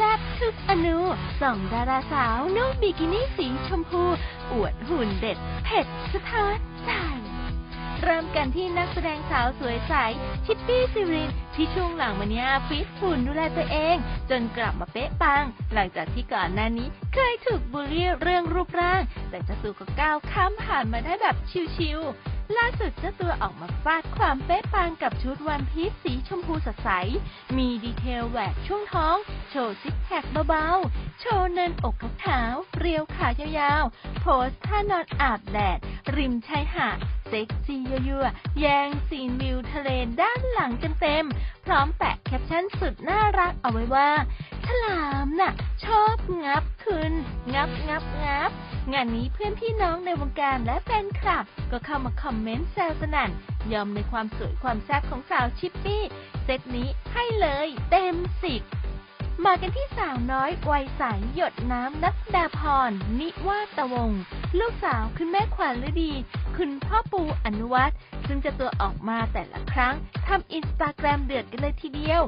แซ่บทุกอณูส่องดาราสาวนุ่งบิกินี่สีชมพู อวดหุ่นเด็ด เผ็ดสะท้านใจ เริ่มกันที่นักแสดงสาวสวยใส ชิปปี้ศิรินทร์ ที่ช่วงหลังมาเนี้ยฟิตหุ่นดูแลตัวเอง จนกลับมาเป๊ะปัง หลังจากที่ก่อนหน้านี้เคยถูกบูลลี่เรื่องรูปร่าง แต่เจ้าตัวก็ก้าวข้ามผ่านมาได้แบบชิวๆ ล่าสุดเจ้าตัวออกมาฟาดความเป๊ะปังกับชุด one-piece สีชมพูสดใส มี detail แหวกช่วงท้อง โชว์ six pack เบาๆ โชว์เนินอกขาวเรียวขายาวๆ pose ท่านอนอาบแดด ริมชายหาดเซ็กซี่ยั่วๆ แย่ง scene วิวทะเลด้านหลังเต็มๆพร้อมแปะแคปชั่นสุดน่ารักเอาไว้ว่า ลามน่ะ ชอบงับคืนงับงับงับ งานนี้เพื่อนพี่น้องในวงการและแฟนคลับ ก็เข้ามาคอมเมนต์แซวสนั่น ยอมในความสวยความแซ่บของสาวชิปปี้ เซตนี้ให้เลยเต็มสิบมากันที่สาวน้อยวัยใสหยดน้ำนักดาพร นิวาตวงศ์ ลูกสาวคุณแม่ขวัญฤดี คุณพ่อปูอนุวัฒน์ซึ่งเจ้าตัวออกมาแต่ละครั้งทำอินสตาแกรมเดือดกันเลยทีเดียว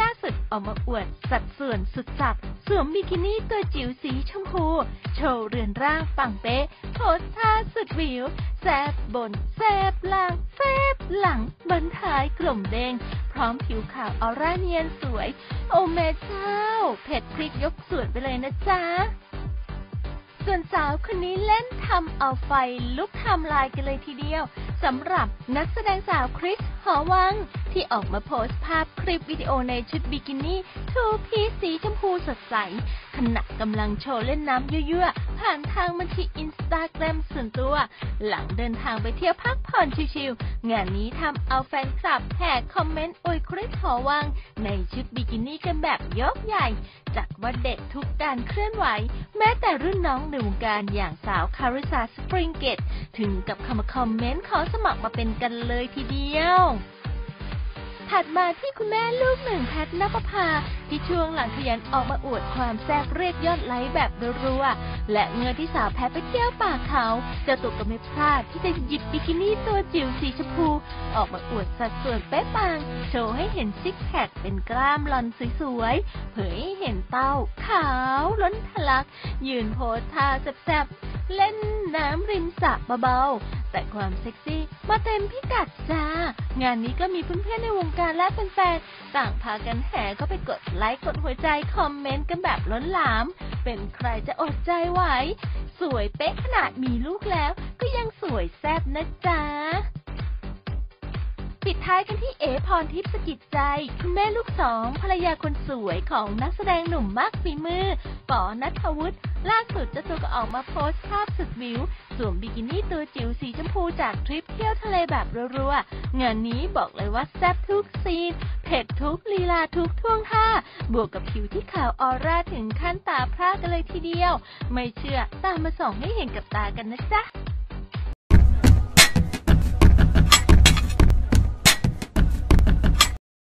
ล่าสุดออกมาอวดสัดส่วนสุดสับสวมบิกินี่ตัวจิ๋วสีชมพู โชว์เรือนร่างปังเป๊ะpose ท่าสุดวิวแซ่บบนแซ่บล่างแซ่บหลังบั้นท้ายกลมเด้งพร้อมผิวขาวออร่าเนียนสวย โอแม่เจ้า เผ็ดพริกยกสวนไปเลยนะจ๊ะ ส่วนสาวคนนี้เล่นทำเอาไฟลุกทำลายกันเลยทีเดียวสำหรับนักแสดงสาวคริสหอวัง ที่ออกมาโพสต์ภาพคลิปวิดีโอในชุดบิกินี่ two-piece สีชมพูสดใส ขณะกำลังโชว์เล่นน้ำยั่วๆ ผ่านทางบัญชีอินสตาแกรมส่วนตัว หลังเดินทางไปเที่ยวพักผ่อนชิวๆงานนี้ทำเอาแฟนคลับแห่คอมเมนต์อวยคริสหอวัง ในชุดบิกินี่กันแบบยกใหญ่ จัดว่าเด็ดทุกการเคลื่อนไหว แม้แต่รุ่นน้องในวงการอย่างสาวคาริสาสปริงเก็ตต์ ถึงกับเข้ามาคอมเมนต์ขอสมัครมาเป็นกันเลยทีเดียว ถัดมาที่คุณแม่ลูกหนึ่งแพทณปภาที่ช่วงหลังขยันออกมาอวดความแซ่บเรียกยอดไลค์แบบรัวๆและเมื่อที่สาวแพทไปเที่ยวป่าเขาเจ้าตัวก็ไม่พลาดที่จะหยิบบิกินี่ตัวจิ๋วสีชมพู ออกมาอวดสัดส่วนเป๊ะปัง โชว์ให้เห็น six pack เป็นกล้ามลอนสวยๆเผยให้เห็นเต้าขาวล้นทะลัก ยืน pose ท่าแซ่บๆเล่นน้ำริมสระเบาๆ แต่ความเซ็กซี่มาเต็มพิกัดจ้า งานนี้ก็มีเพื่อนๆในวงการและแฟนๆต่างพากันแห่ก็ไปกดไลค์กดหัวใจคอมเมนต์กันแบบล้นหลาม เป็นใครจะอดใจไหว สวยเป๊ะขนาดมีลูกแล้ว ก็ยังสวยแซ่บนะจ๊ะ ปิดท้ายกันที่เอพรทิพย์สกิจใจคุณแม่ลูกสองภรรยาคนสวยของนักแสดงหนุ่มมากฝีมือปอนัทวุฒิล่าสุดเจ้าตัวก็ออกมาโพสต์ภาพสุดวิวสวมบิกินี่ตัวจิ๋วสีชมพูจากทริปเที่ยวทะเลแบบรัวๆงานนี้บอกเลยว่าแซ่บทุกซีนเผ็ดทุกลีลาทุกท่วงท่า บวกกับผิวที่ขาวออร่าถึงขั้นตาพร่ากันเลยทีเดียว ไม่เชื่อตามมาส่องให้เห็นกับตากันนะจ๊ะ